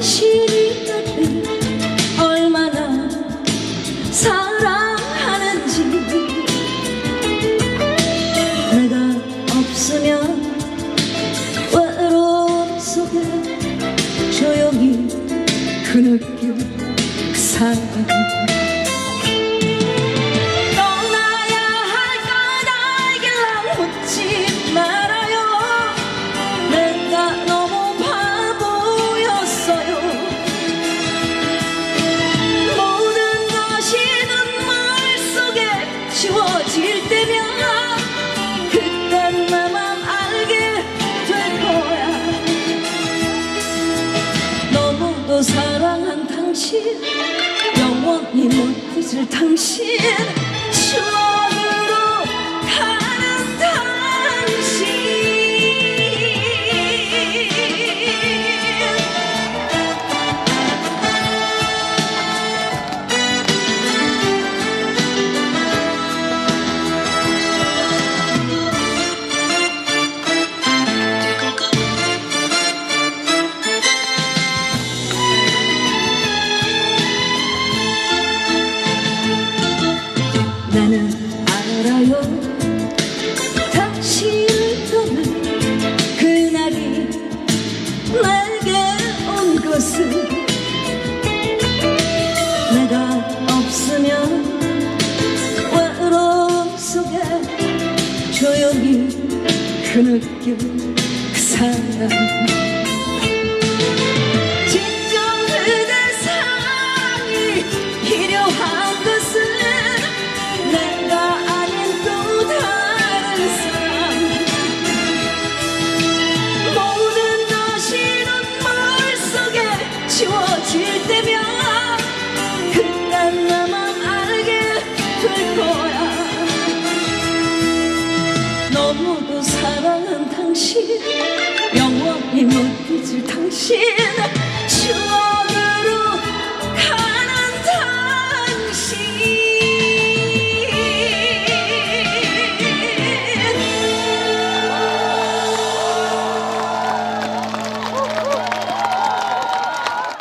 당신이 나를 얼마나 사랑하는지. 내가 없으면 외로움 속에 조용히 그 느낌 그 사랑 사랑한 당신 영원히 못 나는 알아요. 당신을 떠난 그날이 내게 온 것은 내가 없으면 외로움 속에 조용히 흐느껴 그 사랑 너무도 사랑한 당신. 영원히 못 잊을 당신